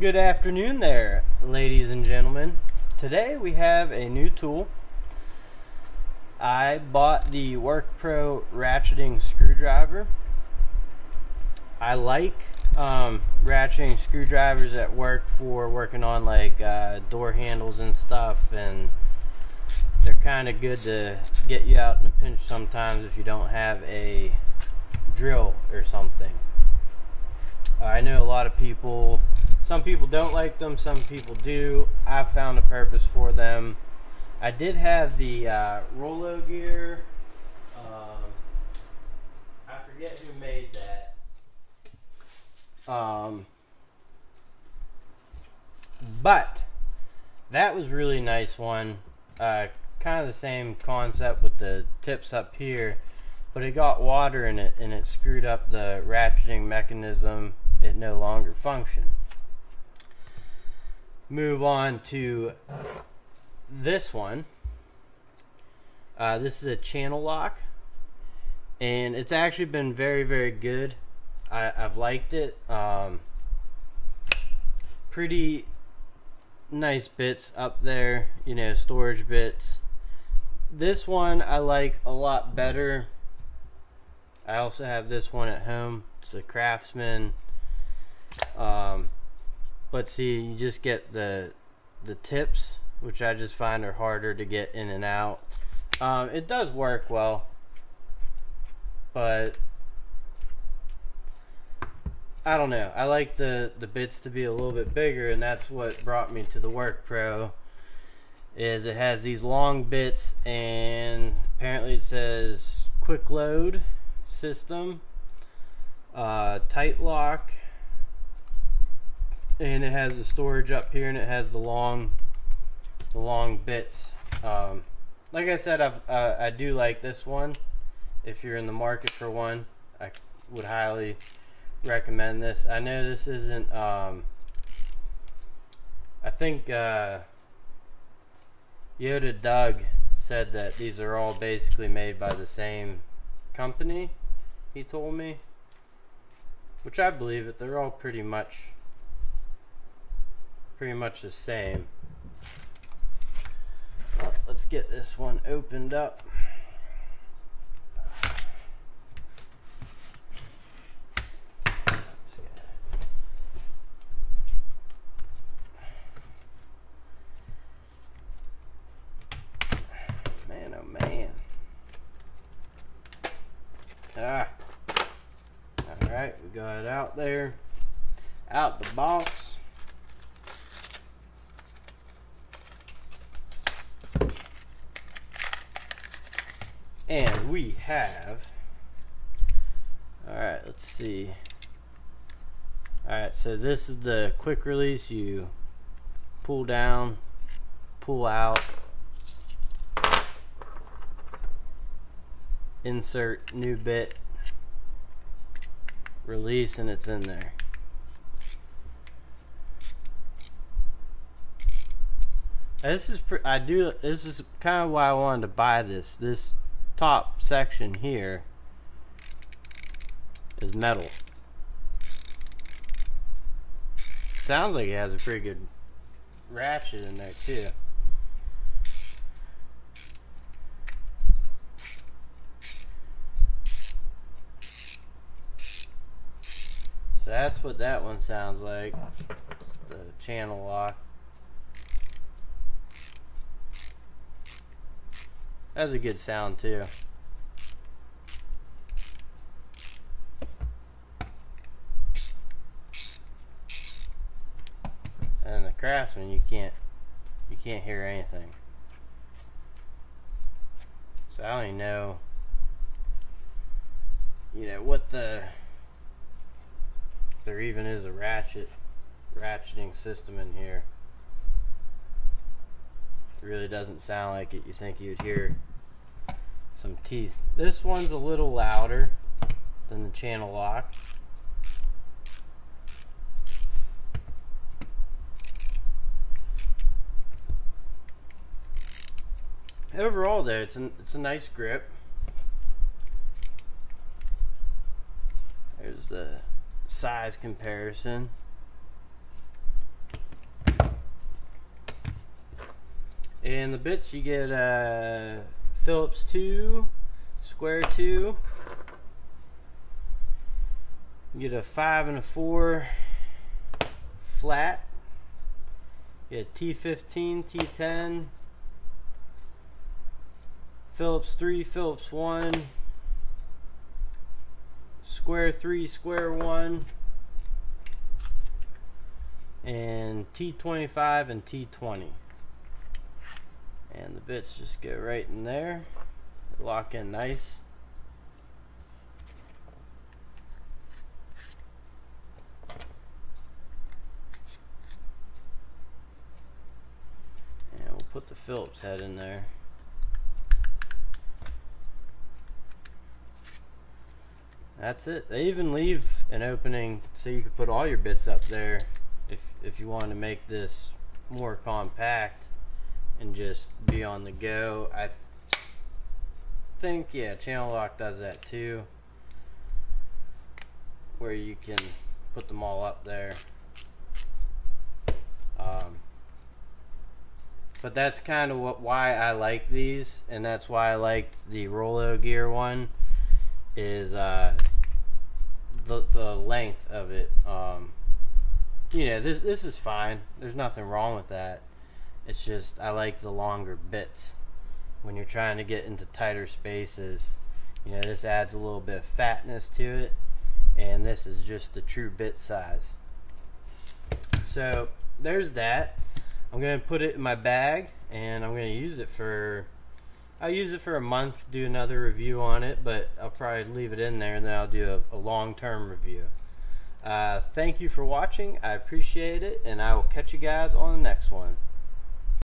Good afternoon there, ladies and gentlemen. Today we have a new tool. I bought the WorkPro ratcheting screwdriver. I like um, ratcheting screwdrivers that work for working on like uh, door handles and stuff and they're kind of good to get you out in a pinch sometimes if you don't have a drill or something. I know a lot of people some people don't like them, some people do. I've found a purpose for them. I did have the uh, Rollo gear. Um, I forget who made that. Um, but that was really nice one. Uh, kind of the same concept with the tips up here, but it got water in it and it screwed up the ratcheting mechanism. It no longer functioned move on to this one. Uh, this is a Channellock, and it's actually been very, very good. I, have liked it. Um, pretty nice bits up there, you know, storage bits. This one I like a lot better. I also have this one at home. It's a Craftsman. Um, but see, you just get the the tips, which I just find are harder to get in and out. Um, it does work well, but I don't know. I like the the bits to be a little bit bigger, and that's what brought me to the WorkPro. Is it has these long bits, and apparently it says quick load system, uh, tight lock, and it has the storage up here and it has the long the long bits. Um, like I said I've, uh, I do like this one. If you're in the market for one I would highly recommend this. I know this isn't um, I think uh, Yoda Doug said that these are all basically made by the same company he told me. Which I believe it they're all pretty much pretty much the same. Let's get this one opened up. Man, oh man. Ah. Alright, we got it out there. Out the box. And we have, all right, let's see. All right, so this is the quick release. You pull down, pull out, insert new bit, release, and it's in there. This is I do this is kind of why I wanted to buy this. This top section here is metal. Sounds like it has a pretty good ratchet in there too. So that's what that one sounds like. the Channellock. That's a good sound too. And the Craftsman, you can't, you can't hear anything. So I don't even know, you know, what the, if there even is a ratchet, ratcheting system in here. It really doesn't sound like it. You think you'd hear some teeth. This one's a little louder than the Channellock. Overall though, it's, an, it's a nice grip. There's the size comparison. And the bits you get uh, Phillips 2, square 2. You get a 5 and a 4 flat. You get T15, T10, Phillips 3, Phillips 1, square 3, square 1, and T25 and T20. And the bits just go right in there, lock in nice. And we'll put the Phillips head in there. That's it. They even leave an opening so you could put all your bits up there if if you want to make this more compact and just be on the go. I think yeah, Channellock does that too, where you can put them all up there. Um, but that's kind of what why I like these, and that's why I liked the Rollo Gear one is uh, the the length of it. Um, you know, this this is fine. There's nothing wrong with that. It's just I like the longer bits when you're trying to get into tighter spaces. You know, this adds a little bit of fatness to it, and this is just the true bit size. So there's that. I'm gonna put it in my bag, and I'm gonna use it for I'll use it for a month, do another review on it, but I'll probably leave it in there and then I'll do a, a long term review. Uh, thank you for watching. I appreciate it, and I will catch you guys on the next one.